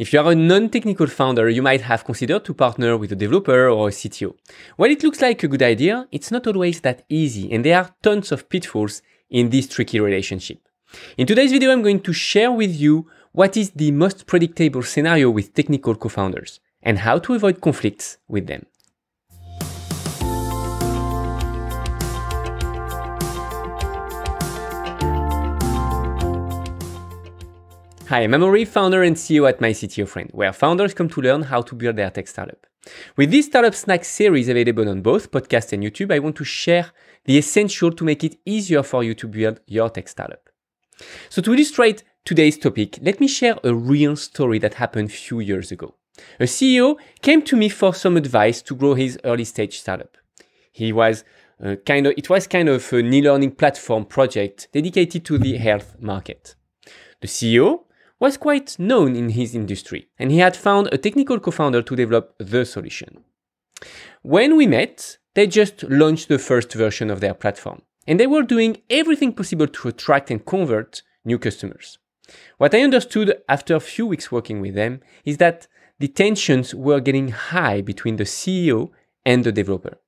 If you are a non-technical founder, you might have considered to partner with a developer or a CTO. While it looks like a good idea, it's not always that easy and there are tons of pitfalls in this tricky relationship. In today's video, I'm going to share with you what is the most predictable scenario with technical co-founders and how to avoid conflicts with them. Hi, I'm Amaury, founder and CEO at My CTO Friend, where founders come to learn how to build their tech startup. With this Startup Snack series available on both podcast and YouTube, I want to share the essential to make it easier for you to build your tech startup. So to illustrate today's topic, let me share a real story that happened a few years ago. A CEO came to me for some advice to grow his early stage startup. He was uh, kind of, it was kind of an e-learning platform project dedicated to the health market. The CEO was quite known in his industry, and he had found a technical co-founder to develop the solution. When we met, they just launched the first version of their platform, and they were doing everything possible to attract and convert new customers. What I understood after a few weeks working with them is that the tensions were getting high between the CEO and the developer.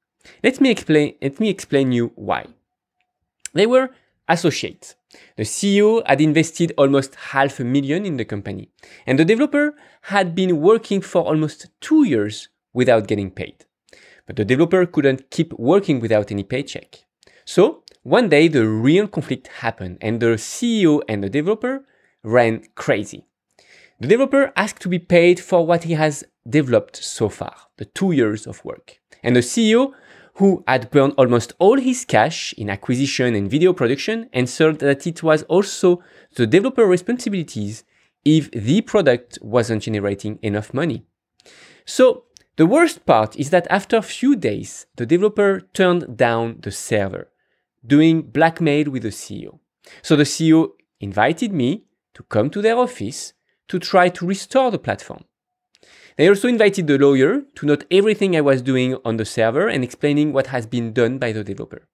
Let me explain, let me explain you why. They were associates. The CEO had invested almost half a million in the company, and the developer had been working for almost two years without getting paid. But the developer couldn't keep working without any paycheck. So, one day the real conflict happened, and the CEO and the developer ran crazy. The developer asked to be paid for what he has developed so far, the two years of work. And the CEO who had burned almost all his cash in acquisition and video production, answered that it was also the developer responsibilities if the product wasn't generating enough money. So the worst part is that after a few days, the developer turned down the server, doing blackmail with the CEO. So the CEO invited me to come to their office to try to restore the platform. They also invited the lawyer to note everything I was doing on the server and explaining what has been done by the developer.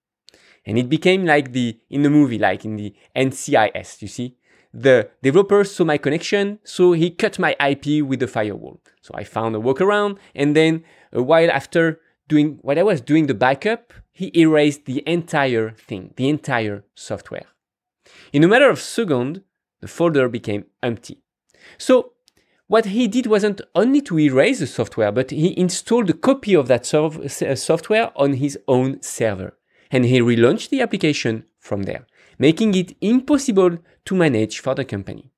And it became like the, in the movie, like in the NCIS, you see? The developer saw my connection, so he cut my IP with the firewall. So I found a workaround, and then a while after doing what I was doing the backup, he erased the entire thing, the entire software. In a matter of seconds, the folder became empty. So what he did wasn't only to erase the software, but he installed a copy of that uh, software on his own server. And he relaunched the application from there, making it impossible to manage for the company.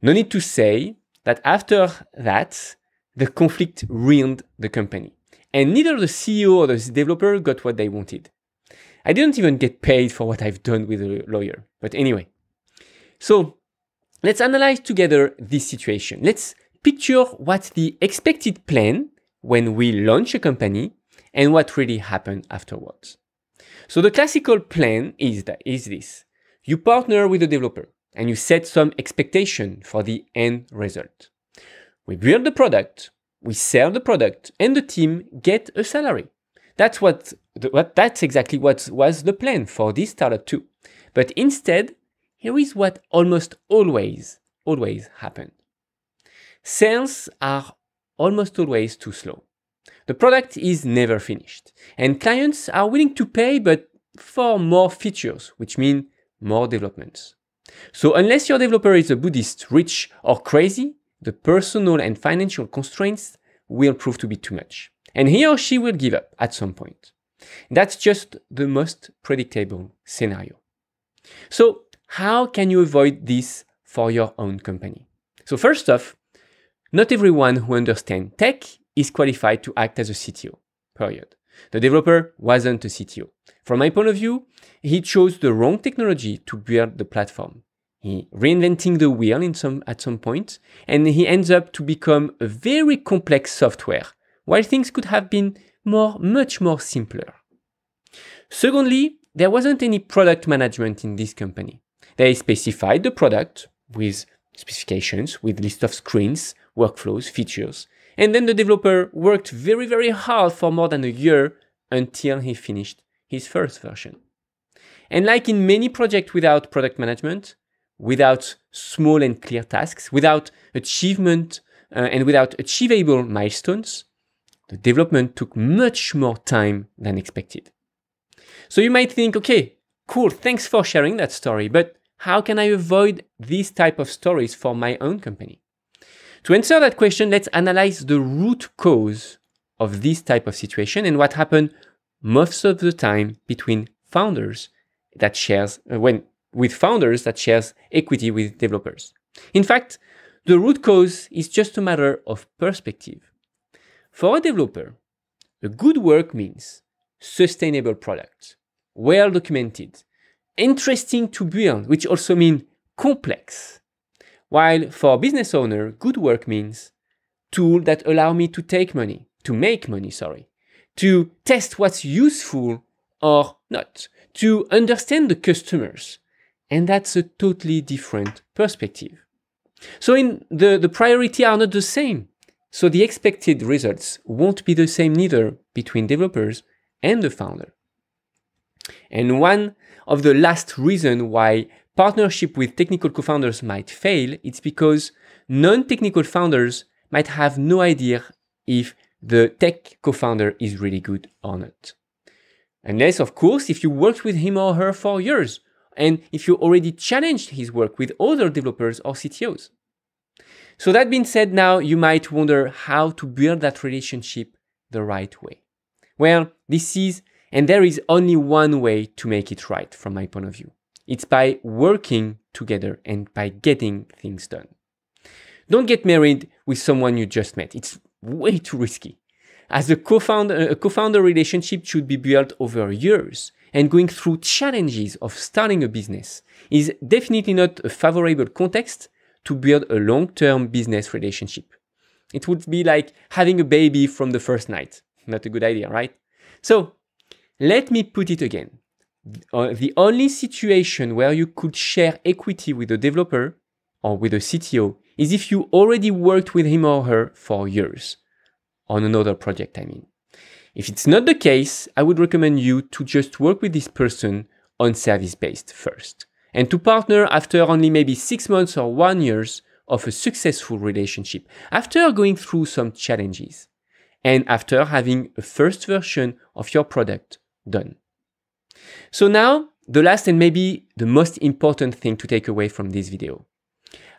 No need to say that after that, the conflict ruined the company. And neither the CEO or the developer got what they wanted. I didn't even get paid for what I've done with the lawyer. But anyway. So Let's analyze together this situation. Let's picture what the expected plan when we launch a company and what really happened afterwards. So the classical plan is, that, is this. You partner with a developer and you set some expectation for the end result. We build the product, we sell the product, and the team get a salary. That's what, what that's exactly what was the plan for this startup too. But instead, here is what almost always, always happens. Sales are almost always too slow. The product is never finished, and clients are willing to pay, but for more features, which mean more developments. So unless your developer is a Buddhist, rich, or crazy, the personal and financial constraints will prove to be too much. And he or she will give up at some point. That's just the most predictable scenario. So how can you avoid this for your own company? So first off, not everyone who understands tech is qualified to act as a CTO, period. The developer wasn't a CTO. From my point of view, he chose the wrong technology to build the platform. He reinventing the wheel in some, at some point, and he ends up to become a very complex software, while things could have been more, much more simpler. Secondly, there wasn't any product management in this company. They specified the product with specifications, with list of screens, workflows, features, and then the developer worked very, very hard for more than a year until he finished his first version. And like in many projects without product management, without small and clear tasks, without achievement uh, and without achievable milestones, the development took much more time than expected. So you might think, okay, cool, thanks for sharing that story, but how can I avoid these type of stories for my own company? To answer that question, let's analyze the root cause of this type of situation and what happened most of the time between founders that shares uh, when with founders that shares equity with developers. In fact, the root cause is just a matter of perspective. For a developer, a good work means sustainable product, well documented, interesting to build, which also means complex. While for a business owner, good work means tool that allow me to take money, to make money, sorry, to test what's useful or not, to understand the customers. And that's a totally different perspective. So in the, the priority are not the same. So the expected results won't be the same neither between developers and the founder. And one of the last reason why partnership with technical co-founders might fail, it's because non-technical founders might have no idea if the tech co-founder is really good or not. Unless, of course, if you worked with him or her for years, and if you already challenged his work with other developers or CTOs. So that being said, now you might wonder how to build that relationship the right way. Well, this is, and there is only one way to make it right from my point of view. It's by working together and by getting things done. Don't get married with someone you just met. It's way too risky. As a co-founder, a co-founder relationship should be built over years and going through challenges of starting a business is definitely not a favorable context to build a long-term business relationship. It would be like having a baby from the first night. Not a good idea, right? So let me put it again. Uh, the only situation where you could share equity with a developer or with a CTO is if you already worked with him or her for years on another project, I mean. If it's not the case, I would recommend you to just work with this person on service based first and to partner after only maybe six months or one years of a successful relationship after going through some challenges and after having a first version of your product done. So now the last and maybe the most important thing to take away from this video.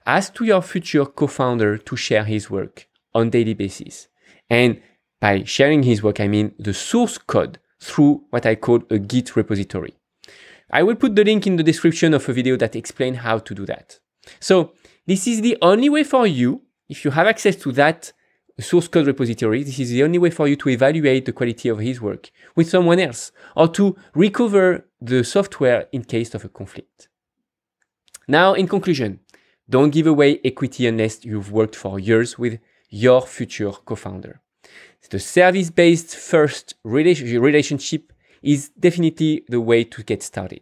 Ask to your future co-founder to share his work on daily basis and by sharing his work, I mean the source code through what I call a Git repository. I will put the link in the description of a video that explains how to do that. So this is the only way for you, if you have access to that source code repository, this is the only way for you to evaluate the quality of his work with someone else or to recover the software in case of a conflict. Now, in conclusion, don't give away equity unless you've worked for years with your future co-founder. The service-based first relationship is definitely the way to get started.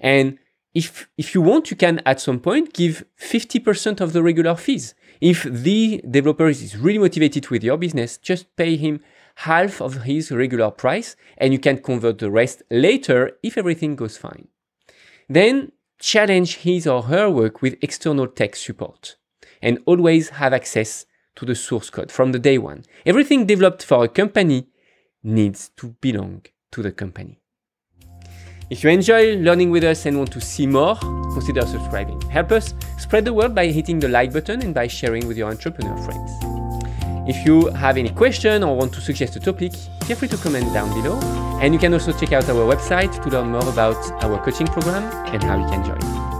And if, if you want, you can at some point give 50% of the regular fees. If the developer is really motivated with your business, just pay him half of his regular price and you can convert the rest later if everything goes fine. Then challenge his or her work with external tech support and always have access to the source code from the day one. Everything developed for a company needs to belong to the company. If you enjoy learning with us and want to see more, consider subscribing. Help us spread the word by hitting the like button and by sharing with your entrepreneur friends. If you have any question or want to suggest a topic, feel free to comment down below. And you can also check out our website to learn more about our coaching program and how you can join.